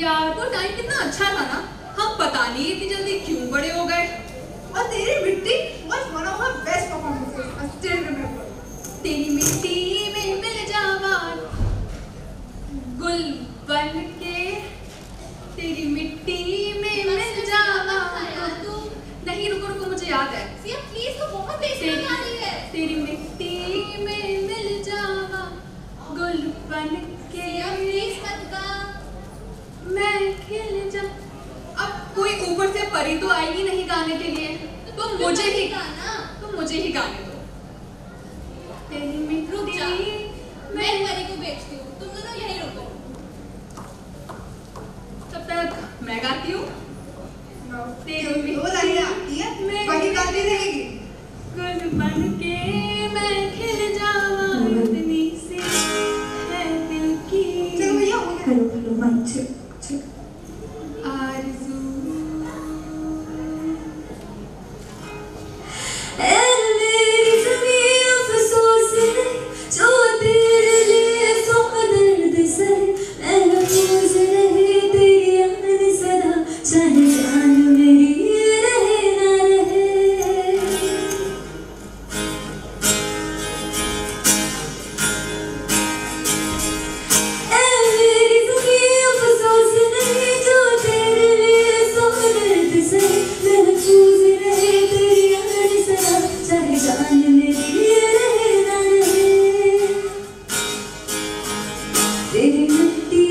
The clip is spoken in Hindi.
यार वो टाइम कितना अच्छा था ना। हम पता नहीं इतनी जल्दी क्यों बड़े हो गए। और तेरी मिट्टी was one of her best performances. I still remember. तेरी मिट्टी में मिल जावा गुल बन के तेरी मिट्टी में मिल जावा नहीं रुको रुको मुझे याद है। तेरी, तेरी परी तो आएगी नहीं गाने के लिए। तो मुझे ही गाना। तो मुझे ही गाने दो। तेरी मिट्टी में तब तक मैं गाती हूँ। No. तेरी मित्र आती है। मैं- गाती रहेगी Didn't